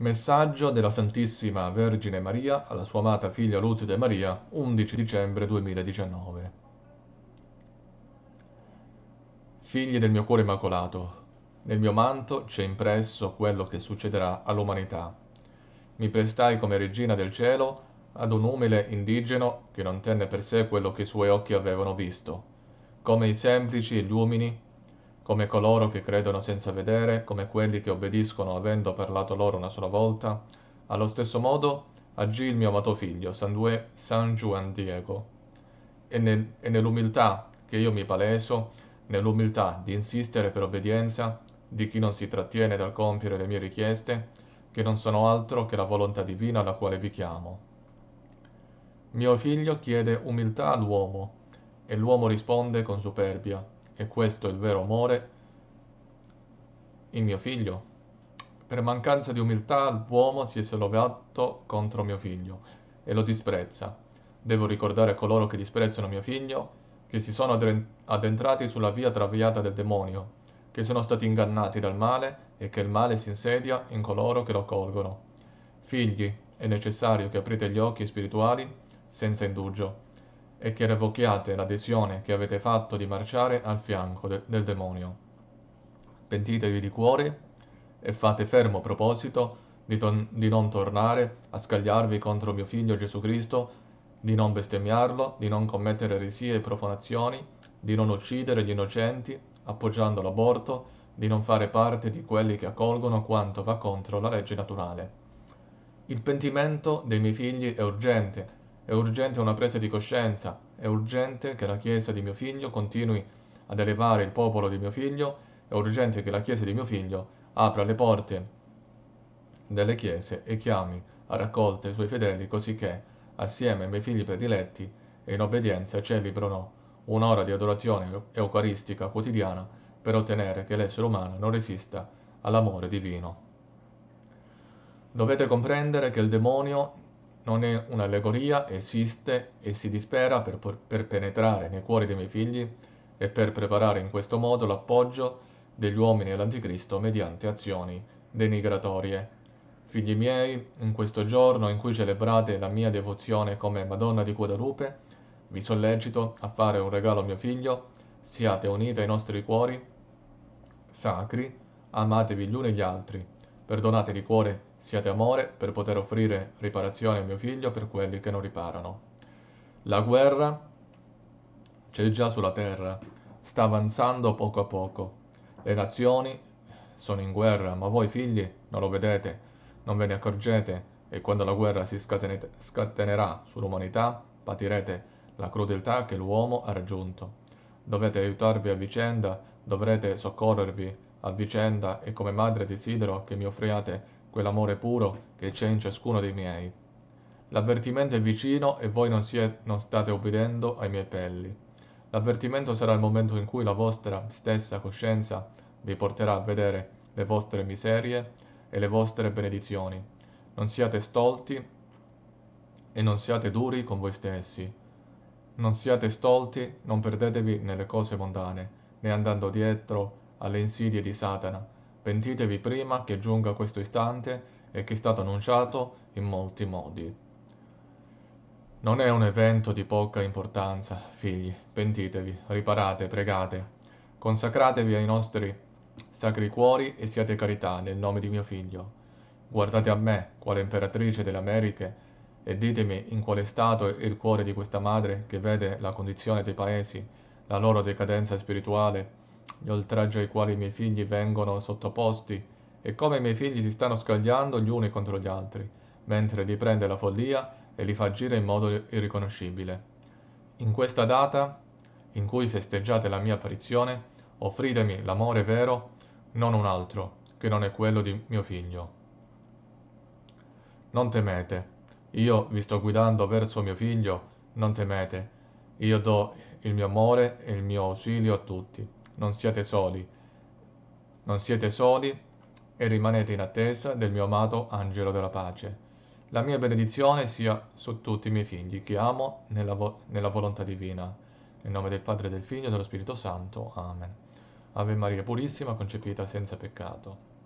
Messaggio della Santissima Vergine Maria alla sua amata figlia Luzide Maria, 11 dicembre 2019. Figli del mio cuore immacolato, nel mio manto c'è impresso quello che succederà all'umanità. Mi prestai come regina del cielo ad un umile indigeno che non tenne per sé quello che i suoi occhi avevano visto, come i semplici e gli umili, come coloro che credono senza vedere, come quelli che obbediscono avendo parlato loro una sola volta, allo stesso modo agì il mio amato figlio, San, Due, San Juan Diego, e, nel, e nell'umiltà che io mi paleso, nell'umiltà di insistere per obbedienza, di chi non si trattiene dal compiere le mie richieste, che non sono altro che la volontà divina alla quale vi chiamo. Mio figlio chiede umiltà all'uomo, e l'uomo risponde con superbia, e questo è il vero amore in mio figlio. Per mancanza di umiltà l'uomo si è sollevato contro mio figlio e lo disprezza. Devo ricordare a coloro che disprezzano mio figlio che si sono addentrati sulla via traviata del demonio che sono stati ingannati dal male e che il male si insedia in coloro che lo colgono. Figli, è necessario che aprite gli occhi spirituali senza indugio e che revochiate l'adesione che avete fatto di marciare al fianco de- del demonio. Pentitevi di cuore e fate fermo proposito di, di non tornare a scagliarvi contro mio figlio Gesù Cristo, di non bestemmiarlo, di non commettere eresie e profanazioni, di non uccidere gli innocenti, appoggiando l'aborto, di non fare parte di quelli che accolgono quanto va contro la legge naturale. Il pentimento dei miei figli è urgente, è urgente una presa di coscienza, è urgente che la Chiesa di mio figlio continui ad elevare il popolo di mio figlio, è urgente che la Chiesa di mio figlio apra le porte delle chiese e chiami a raccolte i suoi fedeli così che, assieme ai miei figli prediletti e in obbedienza, celebrano un'ora di adorazione eucaristica quotidiana per ottenere che l'essere umano non resista all'amore divino. Dovete comprendere che il demonio non è un'allegoria, esiste e si dispera per, per, penetrare nei cuori dei miei figli e per preparare in questo modo l'appoggio degli uomini all'anticristo mediante azioni denigratorie. Figli miei, in questo giorno in cui celebrate la mia devozione come Madonna di Guadalupe, vi sollecito a fare un regalo a mio figlio, siate uniti ai nostri cuori. Sacri, amatevi gli uni gli altri, perdonate di cuore, siate amore per poter offrire riparazione a mio figlio per quelli che non riparano. La guerra c'è già sulla terra, sta avanzando poco a poco. Le nazioni sono in guerra, ma voi figli non lo vedete, non ve ne accorgete e quando la guerra si scatenerà sull'umanità patirete la crudeltà che l'uomo ha raggiunto. Dovete aiutarvi a vicenda, dovrete soccorrervi a vicenda e come madre desidero che mi offriate quell'amore puro che c'è in ciascuno dei miei. L'avvertimento è vicino e voi non, siete, non state obbedendo ai miei appelli. L'avvertimento sarà il momento in cui la vostra stessa coscienza vi porterà a vedere le vostre miserie e le vostre benedizioni. Non siate stolti e non siate duri con voi stessi. Non siate stolti, non perdetevi nelle cose mondane, né andando dietro alle insidie di Satana. Pentitevi prima che giunga questo istante e che è stato annunciato in molti modi. Non è un evento di poca importanza, figli. Pentitevi, riparate, pregate. Consacratevi ai nostri sacri cuori e siate carità nel nome di mio figlio. Guardate a me, quale imperatrice delle Americhe, e ditemi in quale stato è il cuore di questa madre che vede la condizione dei paesi, la loro decadenza spirituale, gli oltraggi ai quali i miei figli vengono sottoposti e come i miei figli si stanno scagliando gli uni contro gli altri, mentre li prende la follia e li fa agire in modo irriconoscibile. In questa data, in cui festeggiate la mia apparizione, offritemi l'amore vero, non un altro, che non è quello di mio figlio. Non temete, io vi sto guidando verso mio figlio, non temete. Io do il mio amore e il mio ausilio a tutti. Non siate soli. Non siete soli e rimanete in attesa del mio amato angelo della pace. La mia benedizione sia su tutti i miei figli che amo nella, vo- nella volontà divina. Nel nome del Padre, del Figlio e dello Spirito Santo. Amen. Ave Maria Purissima, concepita senza peccato.